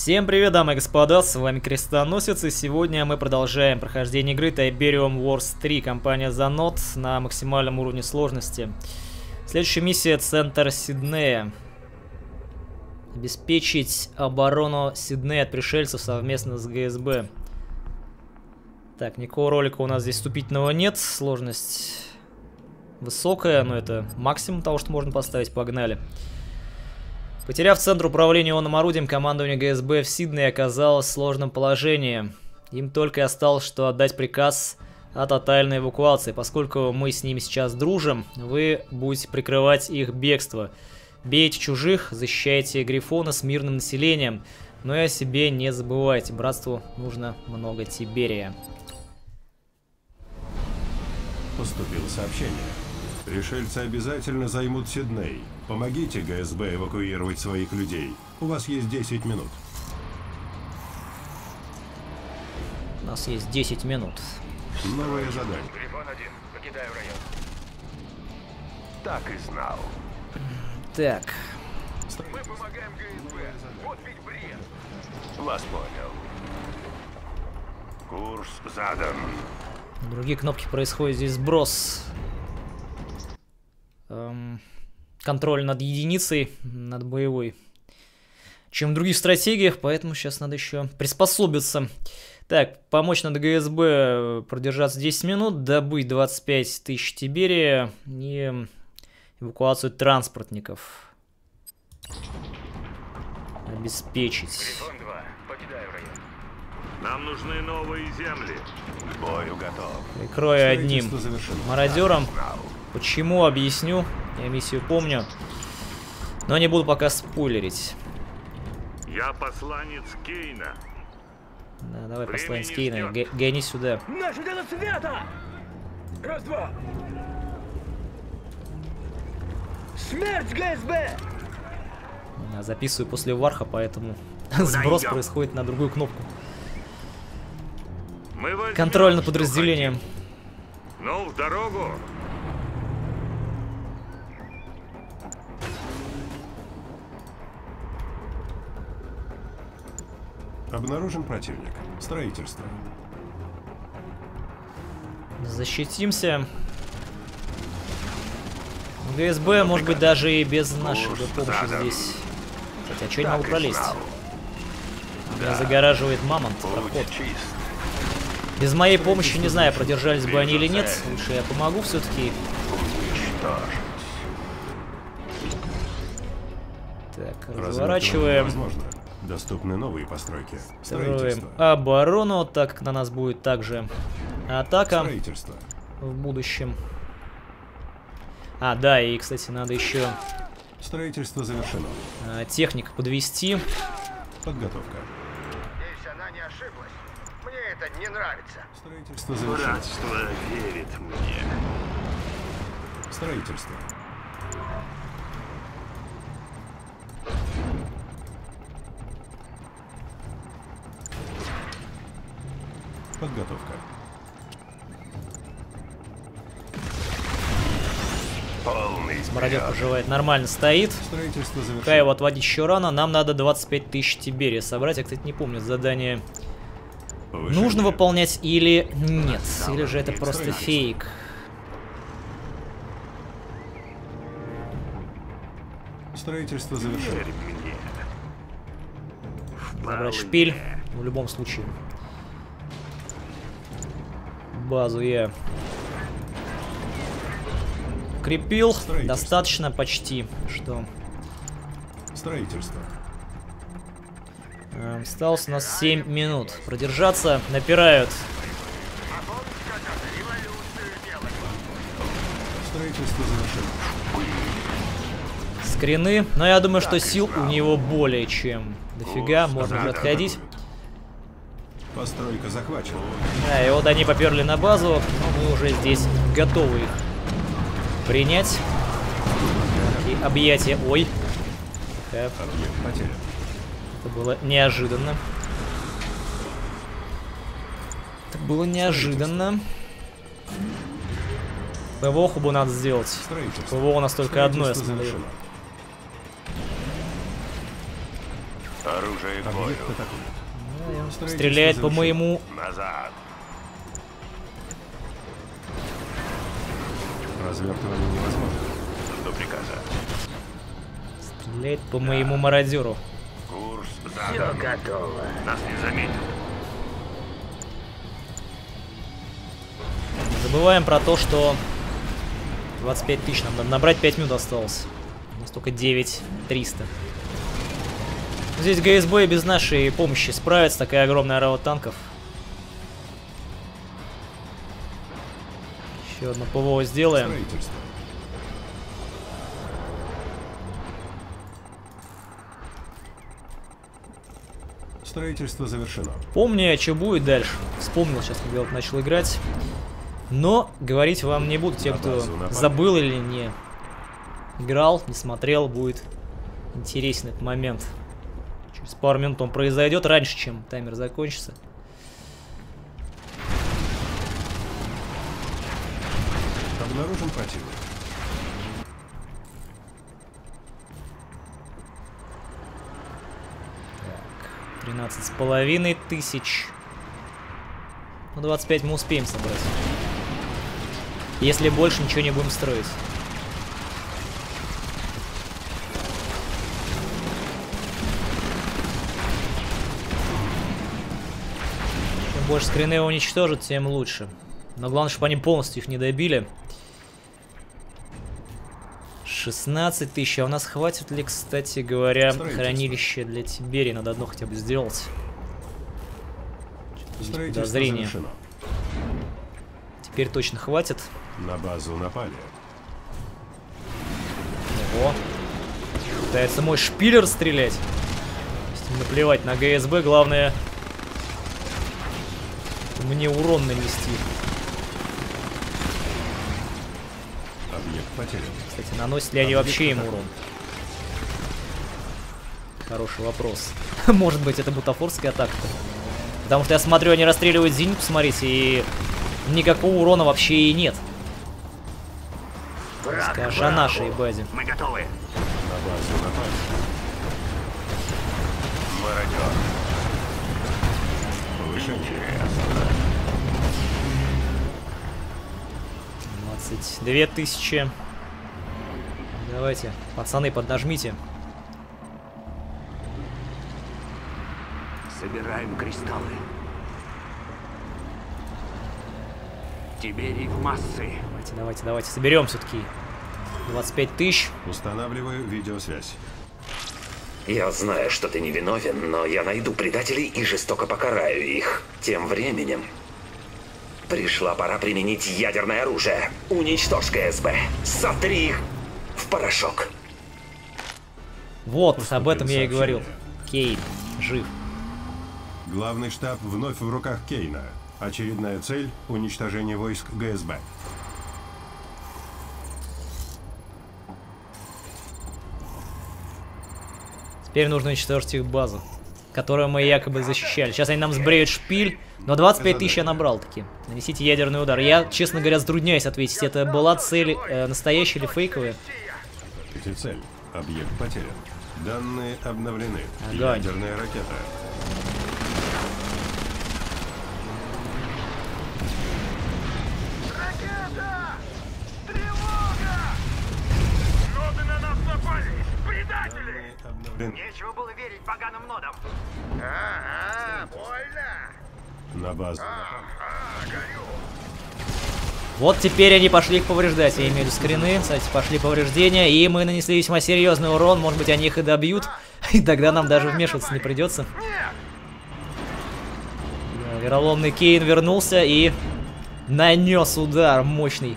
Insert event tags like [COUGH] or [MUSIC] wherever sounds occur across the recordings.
Всем привет, дамы и господа, с вами Крестоносец, и сегодня мы продолжаем прохождение игры Tiberium Wars 3, компания Zanot на максимальном уровне сложности. Следующая миссия Центр Сиднея. Обеспечить оборону Сиднея от пришельцев совместно с ГСБ. Так, никакого ролика у нас здесь вступительного нет, сложность высокая, но это максимум того, что можно поставить, погнали. Погнали. Потеряв центр управления ионным орудием, командование ГСБ в Сиднее оказалось в сложном положении. Им только и осталось, что отдать приказ о тотальной эвакуации. Поскольку мы с ними сейчас дружим, вы будете прикрывать их бегство. Бейте чужих, защищайте Грифона с мирным населением. Но и о себе не забывайте, братству нужно много Тиберия. Поступило сообщение. Пришельцы обязательно займут Сидней. Помогите ГСБ эвакуировать своих людей. У вас есть 10 минут. У нас есть 10 минут. Новое задание. Грифон 1, покидаю район. Так и знал. Так. Мы помогаем ГСБ. Вот ведь бред. Вас понял. Курс задан. Другие кнопки происходит здесь сброс. Эм контроль над единицей, над боевой, чем в других стратегиях, поэтому сейчас надо еще приспособиться. Так, помочь надо ГСБ продержаться 10 минут, добыть 25 тысяч Тиберия и эвакуацию транспортников. Обеспечить. Нам нужны новые земли. К бою готов. Прикрою одним мародером. Почему, объясню. Я миссию помню. Но не буду пока спойлерить. Я посланец Кейна. Да, давай Времени посланец Кейна. Г гони сюда. Наше дело света! Раз-два! Смерть ГСБ! Я записываю после Варха, поэтому [LAUGHS] сброс идем? происходит на другую кнопку. Контроль над подразделением. Ну, в дорогу! Обнаружен противник. Строительство. Защитимся. ГСБ, может быть, даже и без нашей помощи здесь. Хотя, что я не могу пролезть? Меня загораживает мамонт проход. Без моей помощи, не знаю, продержались бы они или нет. Лучше я помогу все-таки. Так, разворачиваем. Доступны новые постройки. Строим оборону, так как на нас будет также атака в будущем. А, да, и, кстати, надо еще... Строительство завершено. А, техник подвести. Подготовка. Надеюсь, она не ошиблась. Мне это не нравится. Строительство завершено. Братство верит мне. Строительство. Подготовка. Полный Смородек поживает нормально, стоит. Строительство завершено. Пока его отводить еще рано, нам надо 25 тысяч Тиберия собрать. Я, кстати, не помню задание. Повышение. Нужно выполнять или нет. Или же это просто фейк. Строительство завершено. Забрать шпиль. В любом случае базу я крепил. Достаточно почти, что... Строительство. Эм, осталось у нас 7 минут. Продержаться. Напирают. Строительство завершено. Скрины. Но я думаю, что сил у него более чем дофига. Можно уже отходить. Постройка захвачена. Да, и вот они поперли на базу, но мы уже здесь готовы их принять. И объятие... Ой. Объект потерян. Это было неожиданно. Это было неожиданно. ПВОху бы надо сделать. ПВО у нас только одно, я смотрю. Оружие к бою. Стреляет по моему... Назад. Развертывание невозможно. До приказа. Стреляет по моему мародеру. Курс Все готово. Нас не заметил. Забываем про то, что 25 тысяч нам надо набрать, 5 минут осталось. У нас только 9 300. Здесь ГСБ без нашей помощи справится, такая огромная орава танков. Еще одно ПВО сделаем. Строительство. Завершено. Помню, что будет дальше. Вспомнил сейчас, когда вот начал играть. Но говорить вам не буду. Тем, На кто забыл или не играл, не смотрел, будет интересен этот момент. Через пару минут он произойдет раньше, чем таймер закончится. Обнаружен противник. Тринадцать с половиной тысяч. Ну, 25 мы успеем собрать. Если больше ничего не будем строить. Больше скрины его уничтожат, тем лучше. Но главное, чтобы они полностью их не добили. 16 тысяч. А у нас хватит ли, кстати говоря, хранилище для Тиберии? Надо одно хотя бы сделать. Подозрение. завершено. Теперь точно хватит. На базу напали. Ого. Пытается мой шпилер стрелять. Наплевать на ГСБ, главное мне урон нанести. Объект потерян. Кстати, наносят ли они вообще им урон? Хороший вопрос. [LAUGHS] Может быть, это бутафорская атака. Потому что я смотрю, они расстреливают зенит, посмотрите, и никакого урона вообще и нет. Скажи о нашей базе. Мы готовы. На базу напали. Мародер. Повышение. 22 тысячи. Давайте, пацаны, поднажмите. Собираем кристаллы. Тиберий в массы. Давайте, давайте, давайте, соберем все-таки. 25 тысяч. Устанавливаю видеосвязь. Я знаю, что ты невиновен, но я найду предателей и жестоко покараю их. Тем временем... Пришла пора применить ядерное оружие. Уничтожь ГСБ. Сотри их в порошок. Вот, об этом я и говорил. Кейн, жив. Главный штаб вновь в руках Кейна. Очередная цель – уничтожение войск ГСБ. Теперь нужно уничтожить их базу, которую мы якобы защищали. Сейчас они нам сбреют шпиль, но 25 тысяч я набрал таки. Нанесите ядерный удар. Я, честно говоря, затрудняюсь ответить, это была цель э, настоящая или фейковая. Эти цель. Объект потерян. Данные обновлены. Огонь. Ядерная ракета. Ракета! Тревога! Ноды на нас напали! Предатели! Обновлены. Нечего было верить поганым нодам. На базу. Вот теперь они пошли их повреждать. Я имею в виду скрины, кстати, пошли повреждения, и мы нанесли весьма серьезный урон. Может быть, они их и добьют, [LAUGHS] и тогда нам даже вмешиваться не придется. Да, Вероломный Кейн вернулся и нанес удар мощный.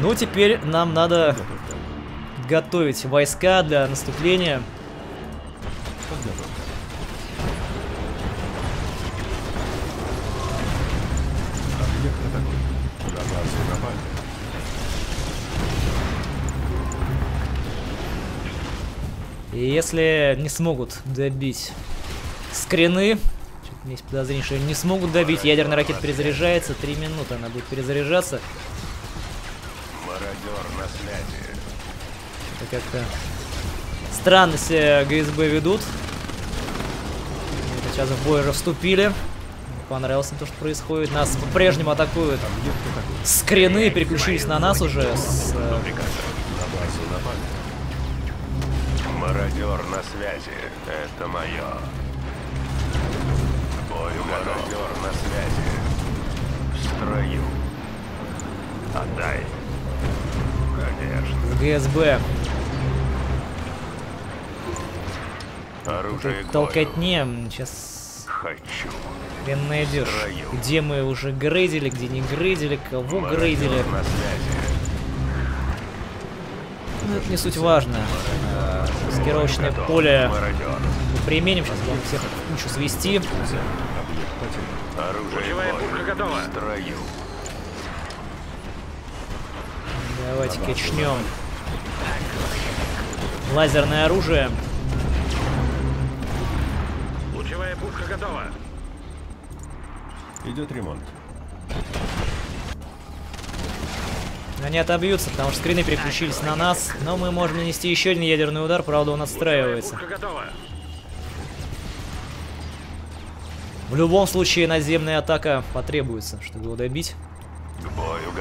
Ну, теперь нам надо готовить войска для наступления. Подготовка. И если не смогут добить скрины, есть подозрение, что не смогут добить, ядерная ракета перезаряжается, три минуты она будет перезаряжаться. Это как-то странно себя ГСБ ведут. Сейчас в бой уже вступили. Понравилось им то, что происходит. Нас по-прежнему атакуют. Скрины переключились на нас уже. С, э, Мародер на связи. Это мое. Бою Мародер на связи. В строю. Отдай. Конечно. ГСБ. Оружие бою. толкотне. Сейчас Хочу. хрен найдешь. Строю. Где мы уже грейдили, где не грейдили, кого грейдили. Мародер на связи. Ну, это не суть важно. Маскировочное поле мы применим. Сейчас будем всех кучу свести. Оружие. Давайте качнем. Лазерное оружие. Лучевая пушка готова. Идет ремонт. Они отобьются, потому что скрины переключились на нас. Но мы можем нанести еще один ядерный удар, правда он отстраивается. В любом случае наземная атака потребуется, чтобы его добить.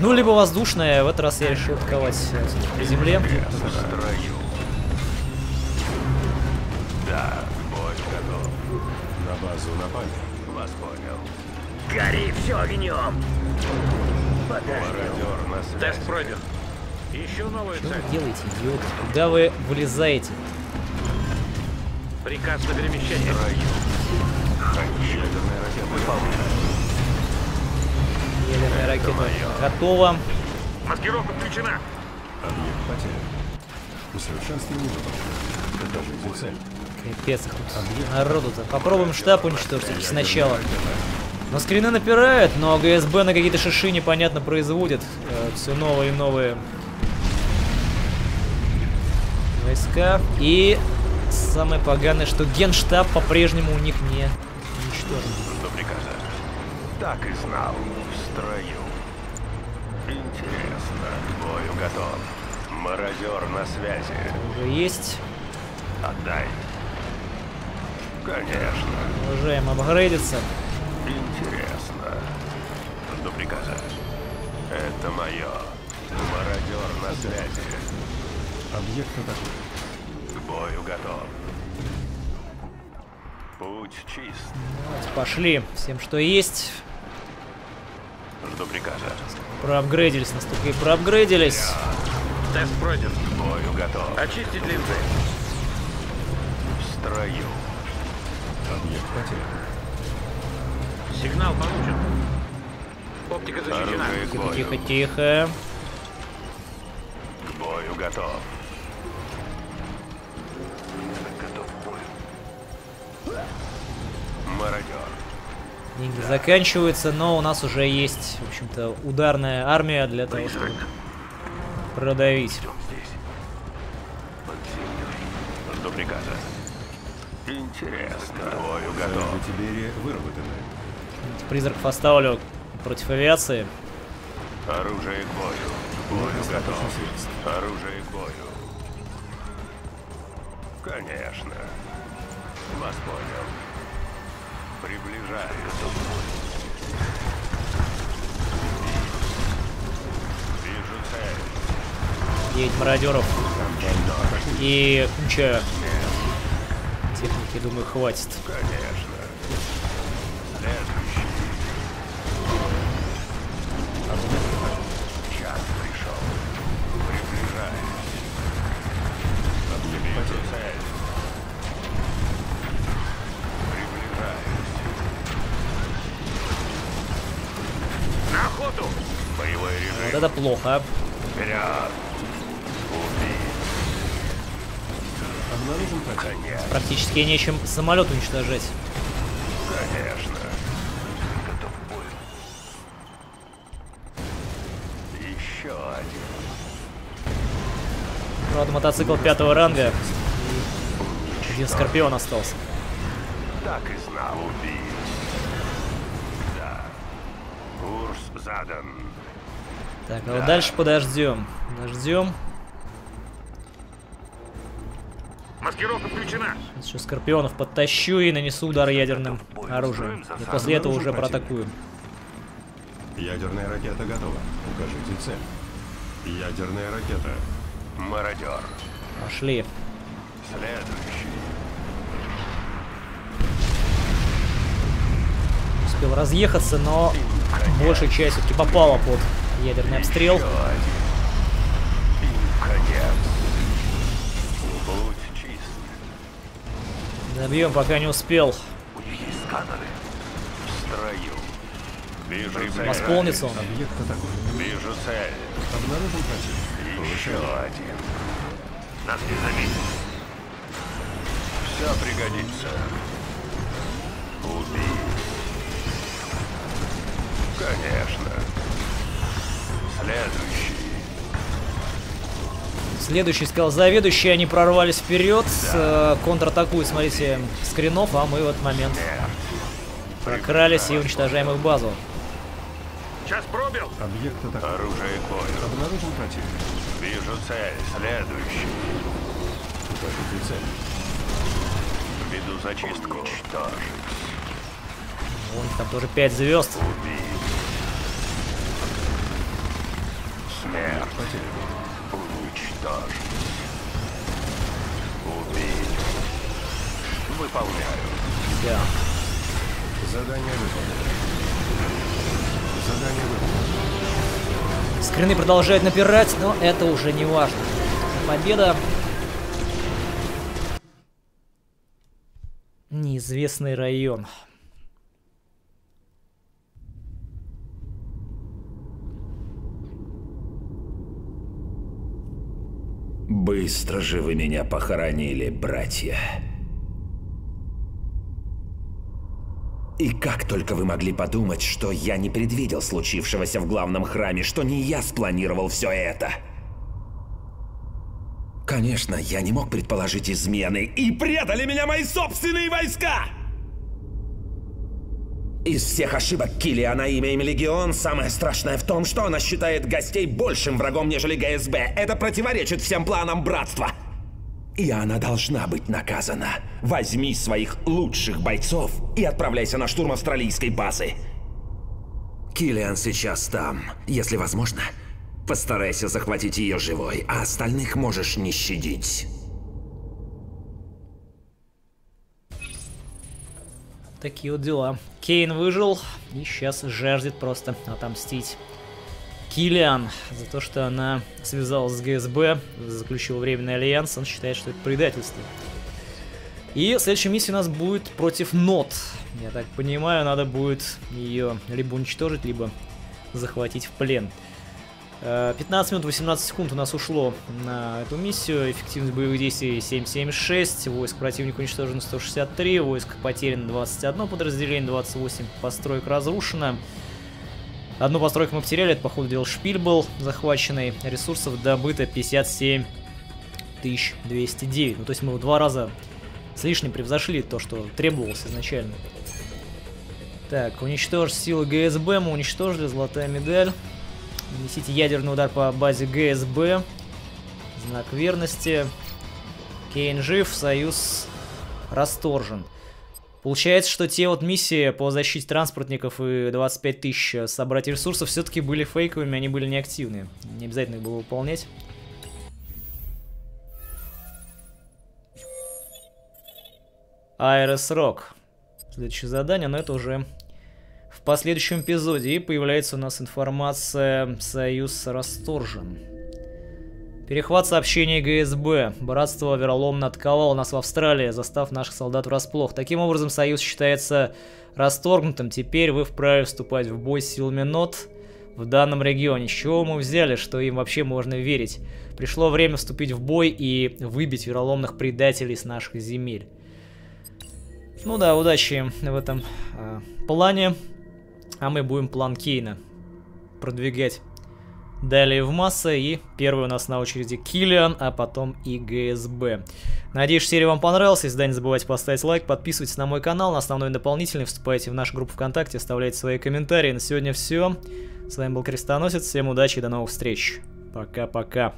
Ну, либо воздушная, в этот раз я решил атаковать э, по земле. В строю. Да, бой готов. На базу напали. Вас понял. Гори все огнем! Связи. Тест пройден. Еще новая Что цель. вы делаете, идиот? Куда вы вылезаете? Приказ на перемещение. Ядерная ракета выполнена. Ядерная ракета готова. Маскировка включена. Объект потерян. Усовершенствование выполнено. Докажите цель. Капец, их тут народу-то. Попробуем штаб уничтожить сначала. Но скрины напирают, но ГСБ на какие-то шиши непонятно производит. Э, все новые и новые войска. И самое поганое, что генштаб по-прежнему у них не уничтожен. До приказа. Так и знал. В строю. Интересно. К бою готов. Мародер на связи. Уже есть. Отдай. Конечно. Продолжаем апгрейдиться. Интересно. До приказа. Это мое. Мародер на связи. Объект атакует. К бою готов. Путь чист. Давайте пошли. Всем, что есть. Жду приказа. Проапгрейдились, настолько и проапгрейдились. Тест пройден. К бою готов. Очистить линзы. В строю. Объект потерян. Сигнал получен. Оптика защищена. Тихо, тихо, тихо. К бою готов. Готов к бою. Мародер. Деньги заканчиваются, но у нас уже есть, в общем-то, ударная армия для того, чтобы продавить. Ждем здесь. Под землей. Жду приказа. Интересно. К бою готов. Тиберия выработаны. Призраков оставлю против авиации. Оружие к бою. К бою готов. Оружие к бою. Конечно. Вас понял. Приближаюсь. Вижу цель. 9 мародеров и куча техники, думаю, хватит. Конечно. На охоту. Боевой Вот режим. это плохо. Вперед. Конец. Практически нечем самолет уничтожать. Конечно. Правда, мотоцикл пятого ранга. Один Скорпион остался. Так и знал убить. Да. Курс задан. Так, а вот дальше подождем. Подождем. Маскировка включена. Сейчас еще скорпионов подтащу и нанесу удар ядерным оружием. И после этого уже проатакуем. Ядерная ракета готова. Укажите цель. Ядерная ракета. Мародер. Пошли. Следующий. Успел разъехаться, но большая часть все-таки попала под ядерный обстрел. Еще. Добьем, пока не успел. У них есть сканеры. В строю. Вижу. Восполнится он. Объект атакует. Вижу цель. Обнаружен противник. Еще один. Нас не заметят. Все пригодится. Убей. Конечно. Следующий. Следующий сказал заведующий, они прорвались вперед, э, контратакуют, смотрите, скринов, а мы в этот момент прокрались и уничтожаем их базу. Сейчас пробил. Объект атакует. Оружие понял. Обнаружен противник. Вижу цель. Следующий. Укажите цель. Веду зачистку. Уничтожить. Вон там тоже 5 звезд. Убить. Смерть. Уничтожить. Убить. Выполняю. Да. Задание выполнено. Задание выполнено. Скрины продолжают напирать, но это уже не важно. Победа. Неизвестный район. Быстро же вы меня похоронили, братья. И как только вы могли подумать, что я не предвидел случившегося в главном храме, что не я спланировал все это? Конечно, я не мог предположить измены, и предали меня мои собственные войска! Из всех ошибок Киллиана имя Легион самое страшное в том, что она считает гостей большим врагом, нежели ГСБ. Это противоречит всем планам братства. И она должна быть наказана. Возьми своих лучших бойцов и отправляйся на штурм австралийской базы. Киллиан сейчас там. Если возможно, постарайся захватить ее живой, а остальных можешь не щадить. Такие вот дела. Кейн выжил и сейчас жаждет просто отомстить. Киллиан за то, что она связалась с ГСБ, заключила временный альянс, он считает, что это предательство. И следующая миссия у нас будет против НОТ. Я так понимаю, надо будет ее либо уничтожить, либо захватить в плен. Э, 15 минут 18 секунд у нас ушло на эту миссию. Эффективность боевых действий 7.76. Войск противника уничтожено 163. Войск потеряно 21 подразделение, 28 построек разрушено. Одну постройку мы потеряли, это, походу, дел шпиль был захваченный. Ресурсов добыто 57 209. Ну, то есть мы в два раза с лишним превзошли то, что требовалось изначально. Так, уничтожить силы ГСБ, мы уничтожили, золотая медаль. Нанесите ядерный удар по базе ГСБ. Знак верности. Кейн жив, союз расторжен. Получается, что те вот миссии по защите транспортников и 25 тысяч собрать ресурсов все-таки были фейковыми, они были неактивные. Не обязательно их было выполнять. Айрес Рок. Следующее задание, но это уже в последующем эпизоде. И появляется у нас информация «Союз расторжен». Перехват сообщений ГСБ. Братство вероломно атаковало нас в Австралии, застав наших солдат врасплох. Таким образом, Союз считается расторгнутым. Теперь вы вправе вступать в бой с силами НОТ в данном регионе. С чего мы взяли, что им вообще можно верить? Пришло время вступить в бой и выбить вероломных предателей с наших земель. Ну да, удачи в этом э, плане. А мы будем план Кейна продвигать далее в массы. И первый у нас на очереди Киллиан, а потом и ГСБ. Надеюсь, серия вам понравилась. Если да, не забывайте поставить лайк, подписывайтесь на мой канал, на основной и дополнительный, вступайте в нашу группу ВКонтакте, оставляйте свои комментарии. На сегодня все. С вами был Крестоносец, всем удачи и до новых встреч. Пока-пока.